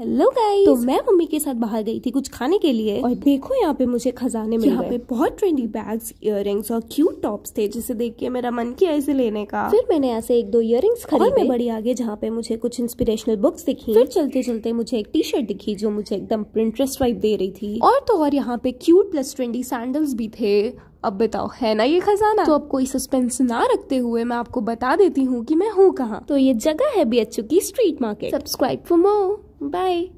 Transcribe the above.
Hello guys तो मैं mummy के साथ बाहर गई थी कुछ खाने के लिए। और देखो यहाँ पे मुझे खजाने में यहाँ पे बहुत ट्रेंडी बैग्स इयररिंग्स और क्यूट टॉप्स थे जिसे देख के मेरा मन किया इसे लेने का। फिर मैंने ऐसे एक दो इयररिंग्स खरीदे। मैं बड़ी आगे जहाँ पे मुझे कुछ इंस्पिरेशनल बुक्स दिखी। फिर चलते चलते मुझे एक टी शर्ट दिखी जो मुझे एकदम प्रिंटरेस्ट वाइब दे रही थी। और तो और यहाँ पे क्यूट प्लस ट्रेंडी सैंडल्स भी थे। अब बताओ है ना ये खजाना? तो अब कोई सस्पेंस ना रखते हुए मैं आपको बता देती हूँ कि मैं हूँ कहाँ। तो ये जगह है बी की street market subscribe for more Bye.